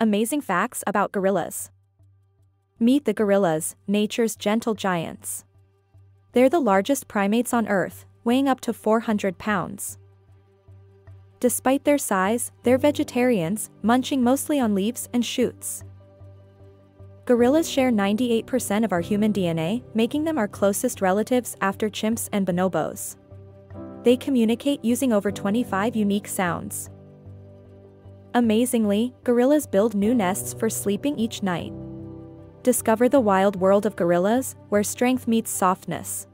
Amazing facts about gorillas. Meet the gorillas, nature's gentle giants. They're the largest primates on Earth, weighing up to 400 pounds. Despite their size, they're vegetarians, munching mostly on leaves and shoots. Gorillas share 98% of our human DNA, making them our closest relatives after chimps and bonobos. They communicate using over 25 unique sounds. Amazingly, gorillas build new nests for sleeping each night. Discover the wild world of gorillas, where strength meets softness.